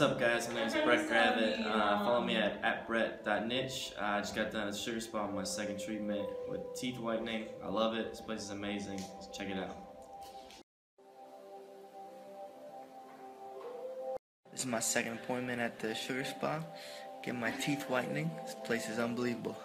What's up guys, my name is Bret Gravett. Uh, follow me at, at brett.niche. Uh, I just got done at Sugar Spa on my second treatment with teeth whitening. I love it, this place is amazing. Let's check it out. This is my second appointment at the Sugar Spa. Get my teeth whitening. This place is unbelievable.